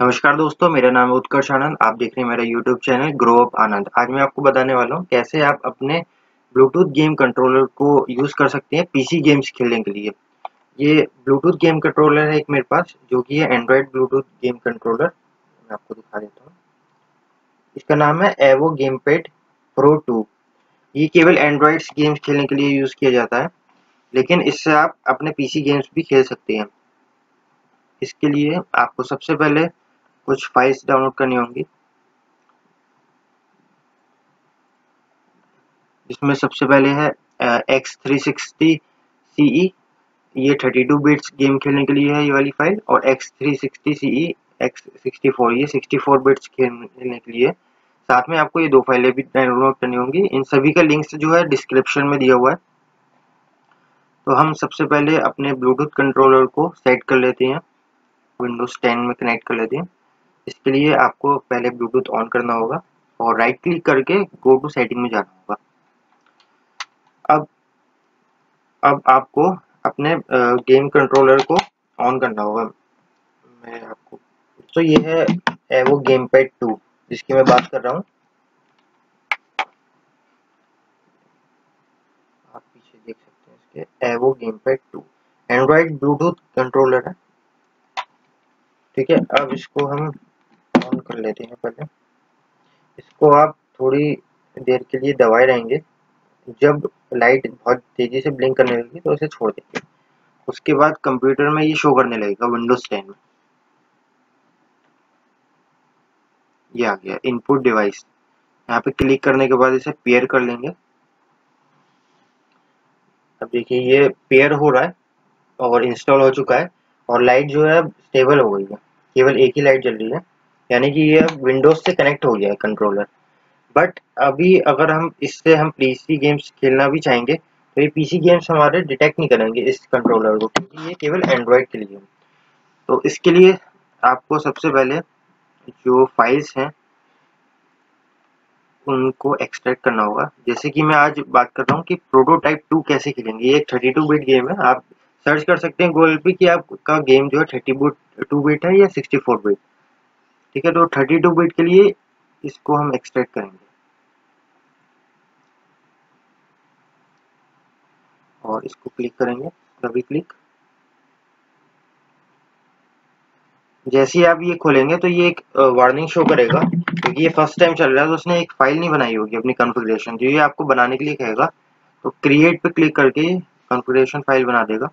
नमस्कार दोस्तों, मेरा नाम है उत्कर्ष आनंद। आप देख रहे हैं मेरा YouTube channel grow up Anand आज मैं आपको बताने वाला हूँ कैसे आप अपने ब्लूटूथ गेम कंट्रोलर को यूज़ कर सकते हैं पीसी गेम्स खेलने के लिए। ये ब्लूटूथ गेम कंट्रोलर है एक मेरे पास, जो कि है एंड्रॉयड ब्लूटूथ गेम कंट्रोलर मैं आपको दिखा देता हूँ। इसका नाम है एवो गेम पेड प्रो टू। ये केवल एंड्रॉयड गेम्स खेलने के लिए यूज़ किया जाता है, लेकिन इससे आप अपने पीसी गेम्स भी खेल सकते हैं। इसके लिए आपको सबसे पहले कुछ फाइल्स डाउनलोड करनी होंगी। इसमें सबसे पहले है एक्स थ्री सिक्सटी सी ये थर्टी टू बिट्स गेम खेलने के लिए है ये वाली फ़ाइल और X three sixty CE X sixty four ये सिक्सटी फोर बिट्स खेलने के लिए साथ में आपको ये दो फाइलें भी डाउनलोड करनी होंगी। इन सभी का लिंक्स जो है डिस्क्रिप्शन में दिया हुआ है। तो हम सबसे पहले अपने ब्लूटूथ कंट्रोलर को सेट कर लेते हैं। विंडोज़ 10 में कनेक्ट कर लेते हैं। इसके लिए आपको पहले ब्लूटूथ ऑन करना होगा और राइट क्लिक करके गो टू सेटिंग में जाना होगा। अब अब आपको अपने गेम कंट्रोलर को ऑन करना होगा। मैं आपको तो ये है एवो गेम पैड टू जिसकी मैं बात कर रहा हूँ। आप पीछे देख सकते हैं इसके Evo game pad to Android Bluetooth controller है। ठीक है, अब इसको हम ऑन कर लेते हैं पहले। इसको आप थोड़ी देर के लिए दबाए रहेंगे। जब लाइट बहुत तेज़ी से ब्लिंक करने लगेगी तो इसे छोड़ देंगे उसके बाद कंप्यूटर में ये शो करने लगेगा विंडोज़ टेन में। ये आ गया इनपुट डिवाइस यहाँ पे क्लिक करने के बाद इसे पेयर कर लेंगे। अब देखिए, ये पेयर हो रहा है और इंस्टॉल हो चुका है। और लाइट जो है स्टेबल हो गई है। केवल एक ही लाइट जल रही है। यानी कि ये विंडोज़ से कनेक्ट हो गया है कंट्रोलर बट अभी अगर हम इससे हम पीसी गेम्स खेलना भी चाहेंगे तो ये पीसी गेम्स हमारे डिटेक्ट नहीं करेंगे इस कंट्रोलर को, क्योंकि ये केवल एंड्रॉयड के लिए तो इसके लिए आपको सबसे पहले जो फाइल्स हैं, उनको एक्सट्रैक्ट करना होगा। जैसे कि मैं आज बात कर रहा हूँ कि प्रोटोटाइप टू कैसे खेलेंगे। ये एक थर्टी टू बिट गेम है। आप सर्च कर सकते हैं गूगल पे कि आपका गेम जो है थर्टी टू बिट है या सिक्सटी फोर बिट ठीक है तो थर्टी टू बिट के लिए इसको हम एक्सट्रैक्ट करेंगे। और इसको क्लिक करेंगे डबल क्लिक जैसे ही आप ये खोलेंगे तो ये एक वार्निंग शो करेगा, क्योंकि ये फ़र्स्ट टाइम चल रहा है तो उसने एक फ़ाइल नहीं बनाई होगी अपनी कॉन्फ़िगरेशन जो ये आपको बनाने के लिए कहेगा तो क्रिएट पे क्लिक करके कॉन्फ़िगरेशन फ़ाइल बना देगा।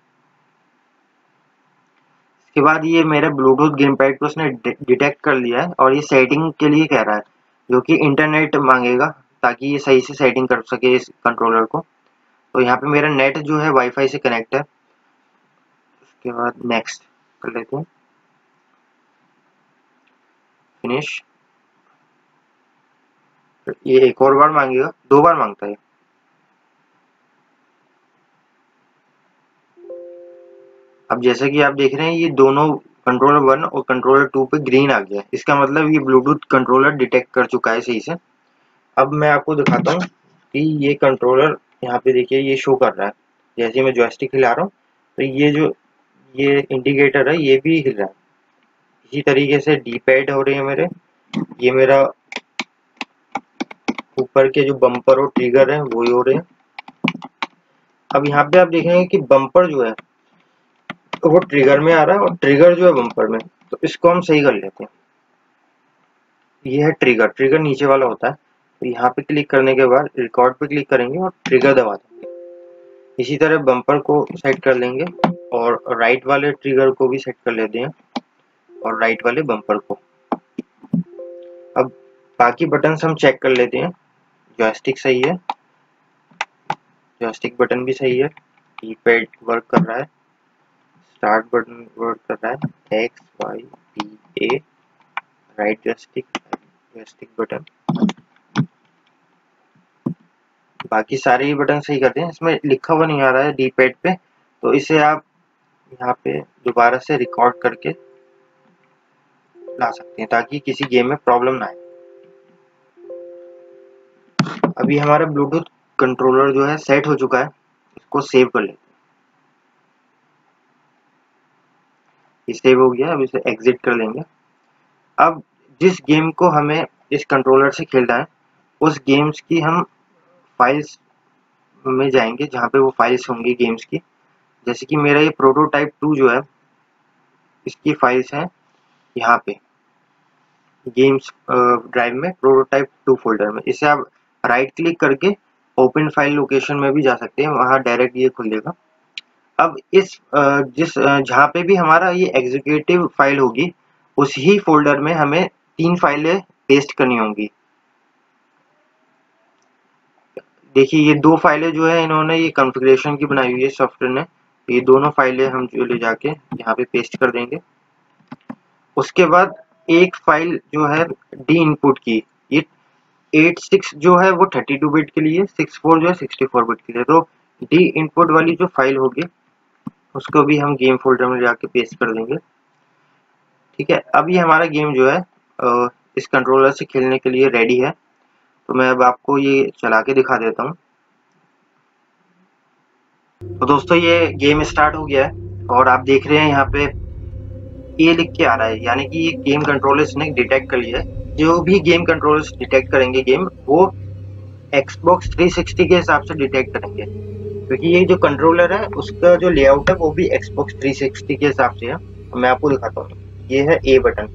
इसके बाद ये मेरे ब्लूटूथ गेम पैड को उसने डिटेक्ट कर लिया है और ये सेटिंग के लिए कह रहा है, जो कि इंटरनेट मांगेगा ताकि ये सही से सेटिंग कर सके इस कंट्रोलर को। तो यहाँ पे मेरा नेट जो है वाईफाई से कनेक्ट है। उसके बाद नेक्स्ट कर लेते हैं। फिनिश ये एक और बार मांगेगा, दो बार माँगता है। अब जैसे कि आप देख रहे हैं, ये दोनों कंट्रोलर वन और कंट्रोलर टू पे ग्रीन आ गया इसका मतलब ये ब्लूटूथ कंट्रोलर डिटेक्ट कर चुका है सही से। अब मैं आपको दिखाता हूँ कि ये कंट्रोलर यहाँ पे देखिए, ये शो कर रहा है। जैसे मैं जॉयस्टिक हिला रहा हूँ तो ये जो, ये इंडिकेटर है, ये भी हिल रहा है। इसी तरीके से डी पैड हो रहे हैं मेरे। ये मेरा ऊपर के जो बम्पर और ट्रिगर है वो ही हो रहे हैं। अब यहाँ पे आप देखेंगे कि बम्पर जो है तो वो ट्रिगर में आ रहा है और ट्रिगर जो है बम्पर में तो इसको हम सही कर लेते हैं। ये है ट्रिगर ट्रिगर नीचे वाला होता है। तो यहाँ पे क्लिक करने के बाद रिकॉर्ड पे क्लिक करेंगे और ट्रिगर दबा देंगे। इसी तरह बम्पर को सेट कर लेंगे और राइट वाले ट्रिगर को भी सेट कर लेते हैं और राइट वाले बम्पर को। अब बाकी बटन हम चेक कर लेते हैं। जॉयस्टिक सही है। जॉयस्टिक बटन भी सही है। कीपैड वर्क कर रहा है। स्टार्ट बटन वर्क कर रहा है X Y P A right joystick joystick button बाकी सारे ही बटन सही करते हैं। इसमें लिखा हुआ नहीं आ रहा है डी पैड पे। तो इसे आप यहाँ पे दोबारा से रिकॉर्ड करके ला सकते हैं ताकि किसी गेम में प्रॉब्लम ना आए। अभी हमारा ब्लूटूथ कंट्रोलर जो है सेट हो चुका है। इसको सेव कर लेते हैं। सेव हो गया अब इसे एग्जिट कर लेंगे। अब जिस गेम को हमें इस कंट्रोलर से खेलना है, उस गेम्स की हम फाइल्स में जाएँगे, जहाँ पे वो फाइल्स होंगी गेम्स की। जैसे कि मेरा ये प्रोटोटाइप टू जो है, इसकी फाइल्स हैं यहाँ पे गेम्स ड्राइव में प्रोटोटाइप टू फोल्डर में। इसे आप राइट क्लिक करके ओपन फ़ाइल लोकेशन में भी जा सकते हैं, वहाँ डायरेक्ट ये खुलेगा अब इस जिस जहाँ पे भी हमारा ये एग्जीक्यूटिव फ़ाइल होगी, उस फोल्डर में हमें तीन फाइलें पेस्ट करनी होंगी। देखिए, ये दो फाइलें जो है, इन्होंने ये कॉन्फ़िगरेशन की बनाई हुई है सॉफ्टवेयर ने। ये दोनों फाइलें हम जो ले जाके यहाँ पे पेस्ट कर देंगे। उसके बाद एक फ़ाइल जो है डी इनपुट की। ये एट सिक्स जो है, वो थर्टी टू बिट के लिए सिक्स फोर जो है सिक्सटी फोर बिट के लिए। तो डी इनपुट वाली जो फ़ाइल होगी उसको भी हम गेम फोल्डर में जाके पेस्ट कर देंगे। ठीक है? अब ये हमारा गेम जो है इस कंट्रोलर से खेलने के लिए रेडी है। तो मैं अब आपको ये चला के दिखा देता हूँ। तो दोस्तों, ये गेम स्टार्ट हो गया है और आप देख रहे हैं यहाँ पे ये लिख के आ रहा है। यानी कि ये गेम कंट्रोलर्स ने डिटेक्ट कर लिया है। जो भी गेम कंट्रोलर्स डिटेक्ट करेंगे गेम वो Xbox 360 के हिसाब से डिटेक्ट करेंगे। क्योंकि ये जो कंट्रोलर है, उसका जो लेआउट है, वो भी Xbox 360 के हिसाब से है। मैं आपको दिखाता हूँ। ये है ए बटन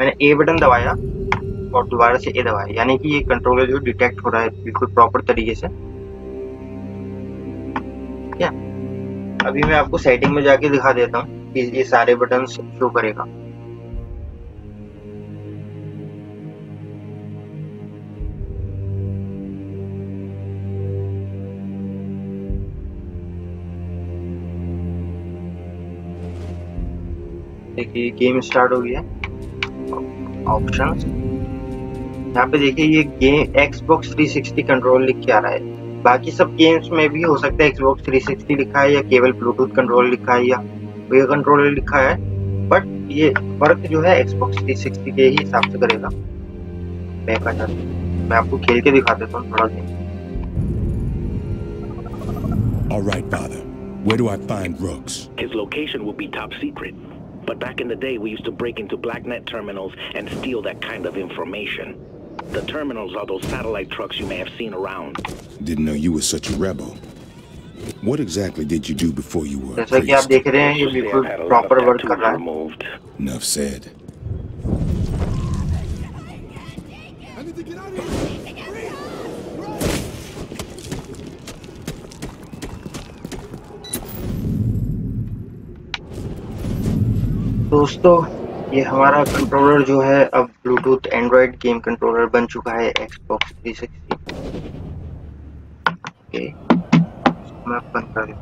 मैंने ए बटन दबाया और दोबारा से ए दबाया। यानी कि ये कंट्रोलर जो डिटेक्ट हो रहा है बिल्कुल प्रॉपर तरीके से। क्या अभी मैं आपको सेटिंग में जाके दिखा देता हूँ कि ये सारे बटन शो करेगा। देखिए गेम स्टार्ट हो गया ऑप्शंस यहाँ पे देखिए ये गेम Xbox 360 कंट्रोल लिख के आ रहा है। बाकी सब गेम्स में भी हो सकता है Xbox 360 लिखा है या केवल ब्लूटूथ कंट्रोल लिखा है या वे कंट्रोलर लिखा है। बट ये फ़र्क जो है Xbox 360 के ही हिसाब से करेगा। बैक आ जाते मैं आपको खेल के दिखा देता हूँ थोड़ा game All right, father. Where do I find Rooks? His location will be top secret. But back in the day, we used to break into BlackNet terminals and steal that kind of information. The terminals are those satellite trucks you may have seen around. Didn't know you were such a rebel. What exactly did you do before you were a जैसा कि आप priest? देख रहे हैं ये Just say बिल्कुल I've had a lot of proper work कर tattoos रहा है removed. Enough said. दोस्तों, ये हमारा कंट्रोलर जो है अब ब्लूटूथ एंड्रॉयड गेम कंट्रोलर बन चुका है 360 ओके मैं बंद कर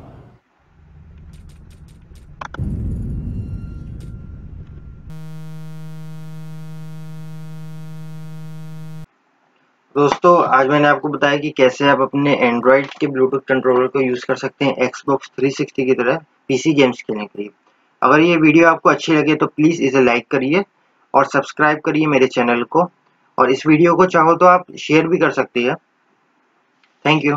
दोस्तों, आज मैंने आपको बताया कि कैसे आप अपने एंड्रॉयड के ब्लूटूथ कंट्रोलर को यूज़ कर सकते हैं Xbox 360 की तरह पीसी गेम्स खेलने के लिए। अगर ये वीडियो आपको अच्छी लगे तो प्लीज़ इसे लाइक करिए और सब्सक्राइब करिए मेरे चैनल को। और इस वीडियो को चाहो तो आप शेयर भी कर सकती है। Thank you